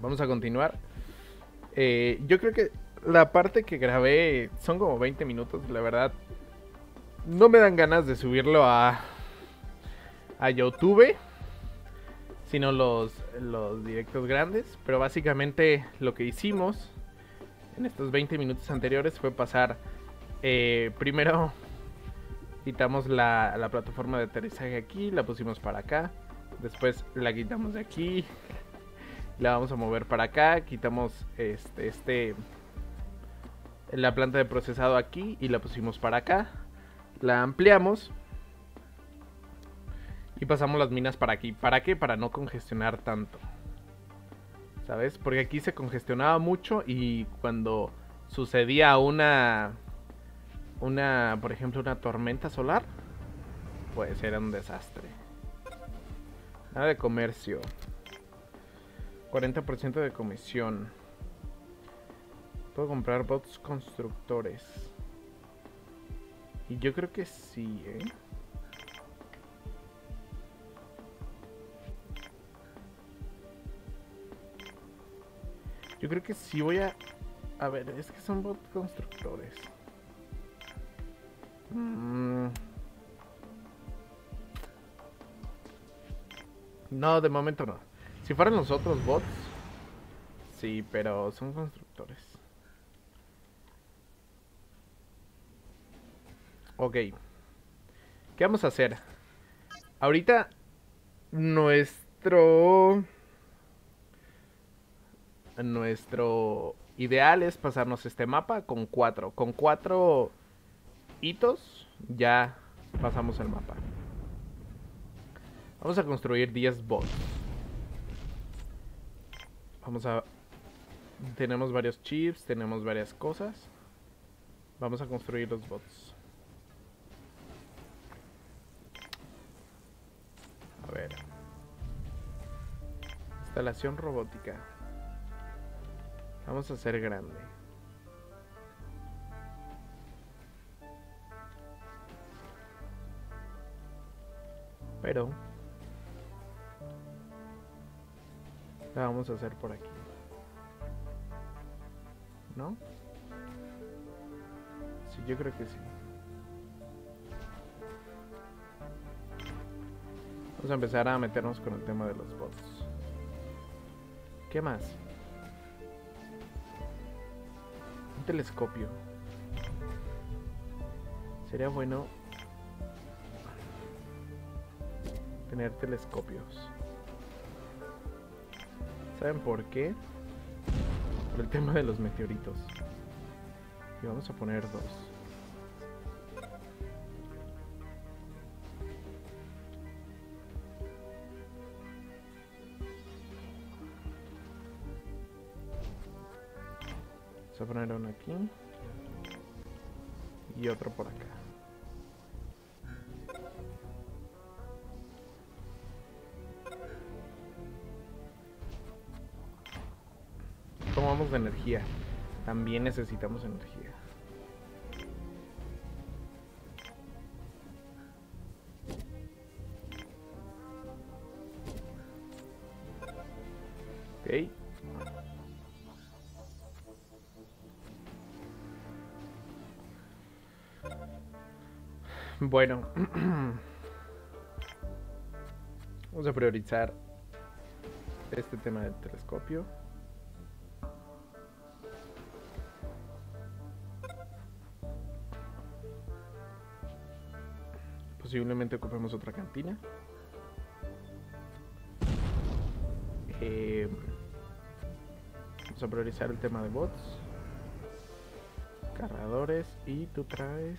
vamos a continuar. Eh, yo creo que la parte que grabé son como 20 minutos, la verdad. No me dan ganas de subirlo a, a YouTube, sino los, los directos grandes. Pero básicamente lo que hicimos en estos 20 minutos anteriores fue pasar eh, primero quitamos la, la, plataforma de aterrizaje aquí, la pusimos para acá, después la quitamos de aquí, la vamos a mover para acá, quitamos este, este la planta de procesado aquí y la pusimos para acá, la ampliamos y pasamos las minas para aquí. ¿Para qué? Para no congestionar tanto. ¿Sabes? Porque aquí se congestionaba mucho y cuando sucedía una una, por ejemplo, una tormenta solar, pues era un desastre. Nada de comercio. 40% de comisión. Puedo comprar bots constructores. Y yo creo que sí, ¿eh? Yo creo que sí voy a... A ver, es que son bots constructores. Mm. No, de momento no. Si fueran los otros bots, sí, pero son constructores. Ok. ¿Qué vamos a hacer? Ahorita nuestro... Nuestro ideal es pasarnos este mapa con cuatro. Con cuatro hitos, ya pasamos el mapa. Vamos a construir 10 bots. Vamos a... Tenemos varios chips, tenemos varias cosas. Vamos a construir los bots. A ver. Instalación robótica. Vamos a hacer grande. Pero la vamos a hacer por aquí. ¿No? Sí, yo creo que sí. Vamos a empezar a meternos con el tema de los bots. ¿Qué más? Un telescopio. Sería bueno tener telescopios. ¿Saben por qué? Por el tema de los meteoritos. Y vamos a poner dos. Vamos a poner uno aquí. Y otro por acá. Energía. También necesitamos energía. Bueno. Vamos a priorizar este tema del telescopio. Posiblemente ocupemos otra cantina. Eh, vamos a priorizar el tema de bots. Cargadores y tú traes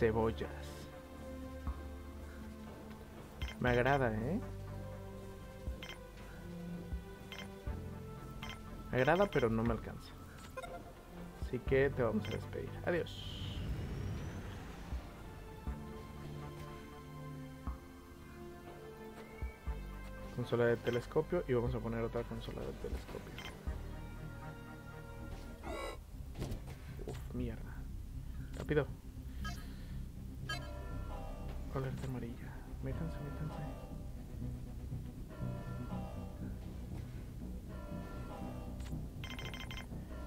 cebollas. Me agrada, ¿eh? Me agrada, pero no me alcanza. Así que te vamos a despedir. Adiós. consola de telescopio y vamos a poner otra consola de telescopio. Uf, mierda. Rápido. Alerta amarilla. Métanse, métanse.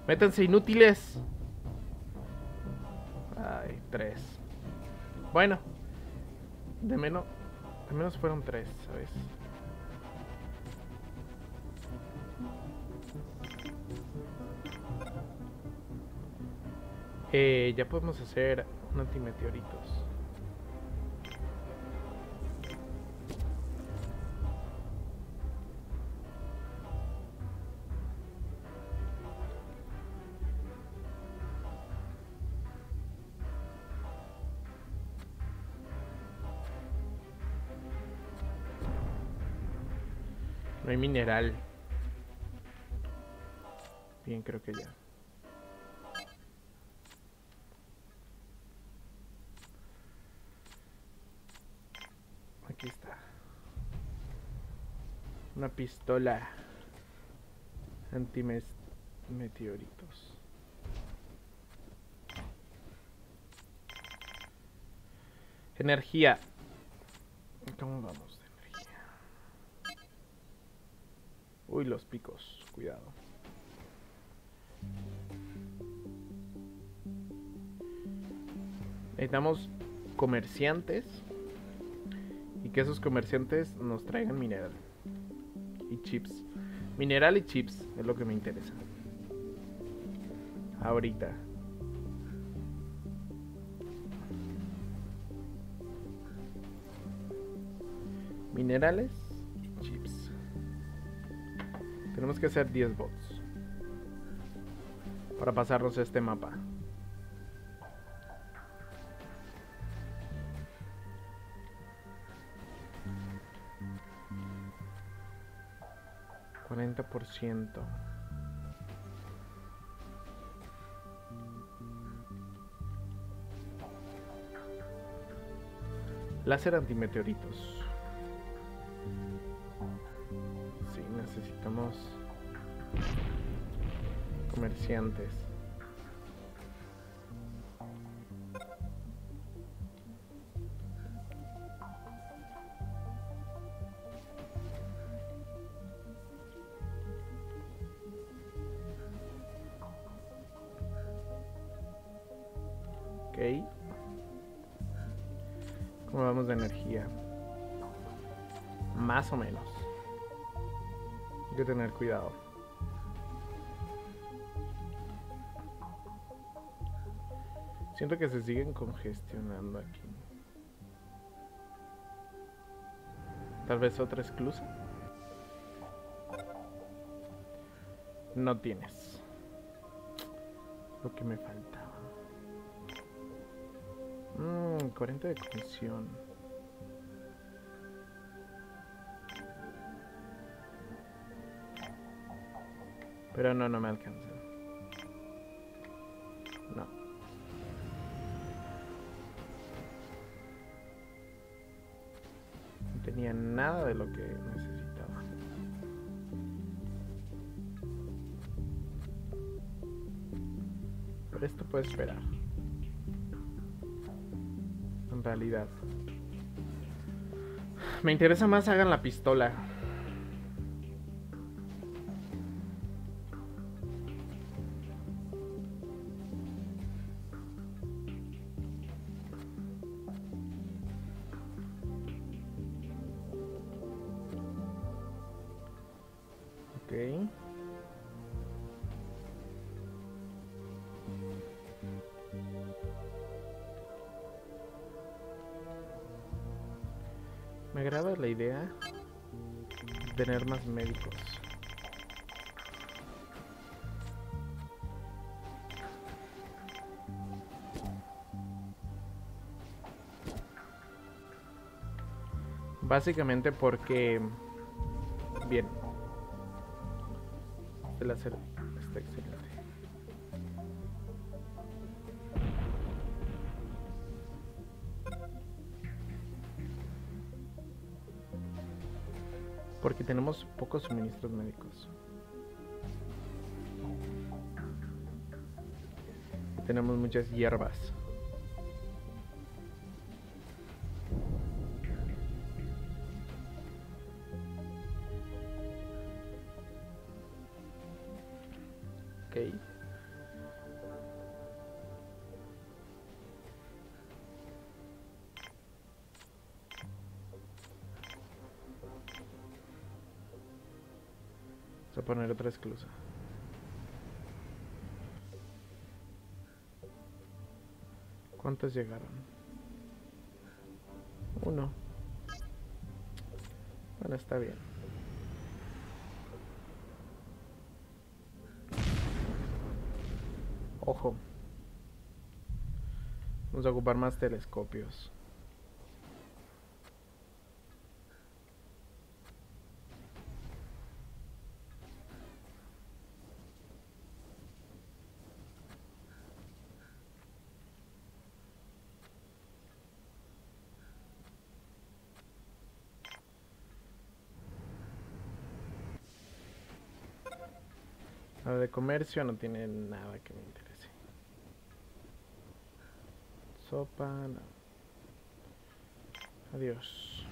Métanse inútiles. Ay, tres. Bueno. De menos. De menos fueron tres, ¿sabes? Eh, ya podemos hacer antimeteoritos. No hay mineral. Bien, creo que ya. Aquí está. Pistola antimeteoritos. Energía. ¿Cómo vamos de energía? Uy, los picos. Cuidado. Necesitamos comerciantes y que esos comerciantes nos traigan mineral y chips. Mineral y chips es lo que me interesa. Ahorita. Minerales y chips. Tenemos que hacer 10 bots para pasarnos este mapa. 40%. Láser antimeteoritos. Sí, necesitamos comerciantes. ¿Cómo vamos de energía? Más o menos. Hay que tener cuidado. Siento que se siguen congestionando aquí. Tal vez otra esclusa. No tienes. Lo que me faltaba. 40 de comisión. Pero no, no me alcanza. No. No tenía nada de lo que necesitaba. Pero esto puede esperar. En realidad. Me interesa más hagan la pistola. Me agrada la idea de tener más médicos. Básicamente porque... Bien. El láser está excelente. Porque tenemos pocos suministros médicos. Tenemos muchas hierbas. A poner otra esclusa. ¿Cuántas llegaron? Uno. Bueno, está bien. Ojo. Vamos a ocupar más telescopios. De comercio no tiene nada que me interese. Sopa, no. Adiós.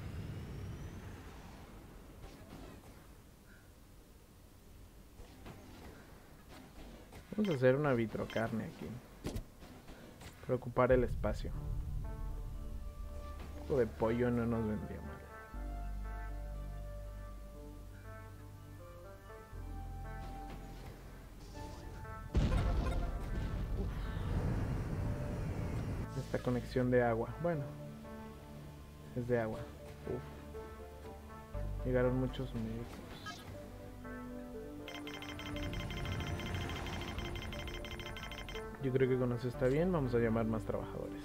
Vamos a hacer una vitrocarne aquí. Para ocupar el espacio. Un poco de pollo no nos vendría mal. Conexión de agua. Bueno. Es de agua. Uf. Llegaron muchos médicos. Yo creo que con eso está bien. Vamos a llamar más trabajadores.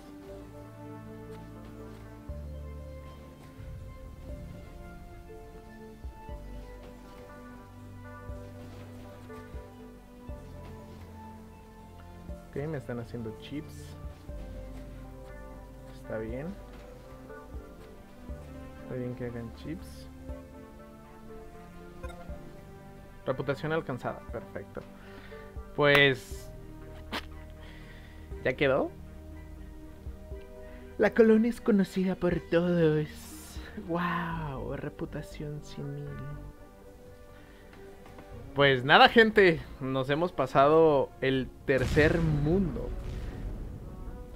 Ok, me están haciendo chips. Está bien. Está bien que hagan chips. Reputación alcanzada. Perfecto. Pues... ¿Ya quedó? La colonia es conocida por todos. ¡Wow! Reputación sin mil. Pues nada, gente. Nos hemos pasado el tercer mundo.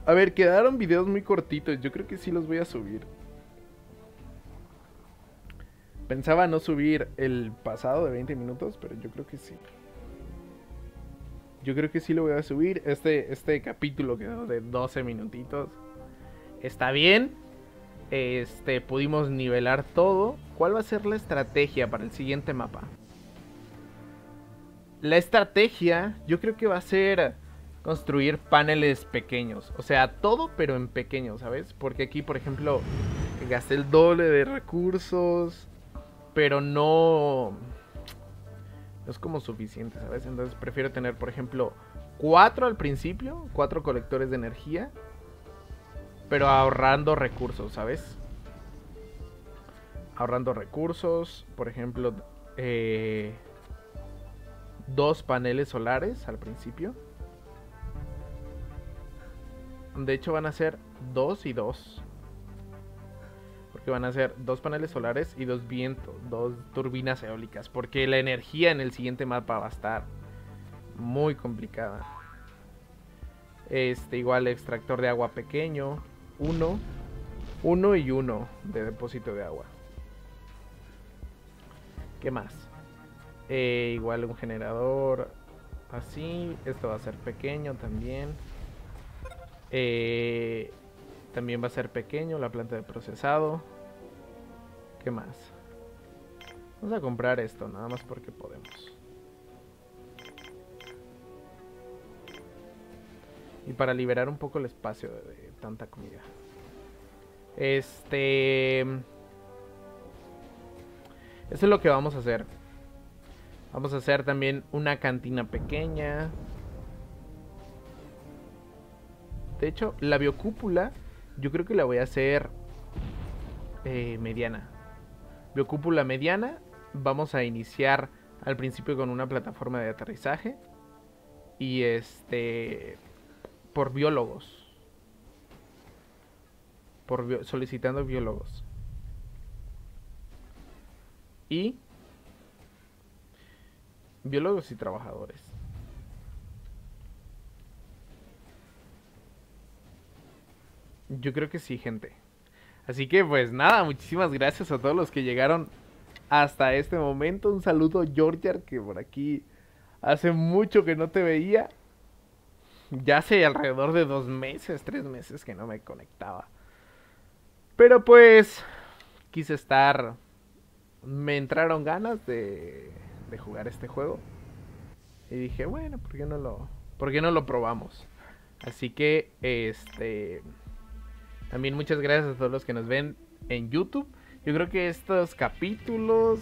A ver, quedaron videos muy cortitos. Yo creo que sí los voy a subir. Pensaba no subir el pasado de 20 minutos, pero yo creo que sí. Yo creo que sí lo voy a subir. Este, este capítulo quedó de 12 minutitos. Está bien. Este, pudimos nivelar todo. ¿Cuál va a ser la estrategia para el siguiente mapa? La estrategia, yo creo que va a ser construir paneles pequeños. O sea, todo pero en pequeño, ¿sabes? Porque aquí, por ejemplo, gasté el doble de recursos. Pero no... No es como suficiente, ¿sabes? Entonces prefiero tener, por ejemplo, cuatro al principio. Cuatro colectores de energía. Pero ahorrando recursos, ¿sabes? Ahorrando recursos. Por ejemplo, eh, dos paneles solares al principio. De hecho van a ser dos y dos. Porque van a ser dos paneles solares y dos vientos, dos turbinas eólicas. Porque la energía en el siguiente mapa va a estar muy complicada. Este, igual extractor de agua pequeño. Uno. Uno y uno de depósito de agua. ¿Qué más? Eh, igual un generador así. Esto va a ser pequeño también. Eh, también va a ser pequeño la planta de procesado. ¿Qué más? Vamos a comprar esto, nada más porque podemos. Y para liberar un poco el espacio de, de tanta comida. Este... Eso es lo que vamos a hacer. Vamos a hacer también una cantina pequeña. De hecho, la biocúpula yo creo que la voy a hacer eh, mediana. Biocúpula mediana. Vamos a iniciar al principio con una plataforma de aterrizaje. Y este... Por biólogos. Por solicitando biólogos. Y... Biólogos y trabajadores. Yo creo que sí, gente. Así que pues nada, muchísimas gracias a todos los que llegaron hasta este momento. Un saludo, Georgia, que por aquí hace mucho que no te veía. Ya hace alrededor de dos meses, tres meses que no me conectaba. Pero pues quise estar... Me entraron ganas de, de jugar este juego. Y dije, bueno, ¿por qué no lo, por qué no lo probamos? Así que, este... También muchas gracias a todos los que nos ven en YouTube. Yo creo que estos capítulos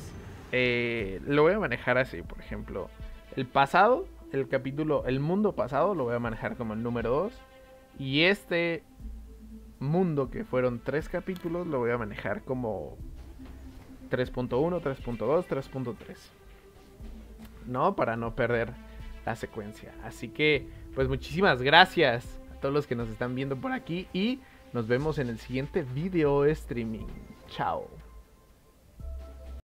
eh, lo voy a manejar así, por ejemplo. El pasado, el capítulo, el mundo pasado lo voy a manejar como el número 2. Y este mundo, que fueron tres capítulos, lo voy a manejar como 3.1, 3.2, 3.3. ¿No? Para no perder la secuencia. Así que, pues muchísimas gracias a todos los que nos están viendo por aquí y nos vemos en el siguiente video streaming. Chao.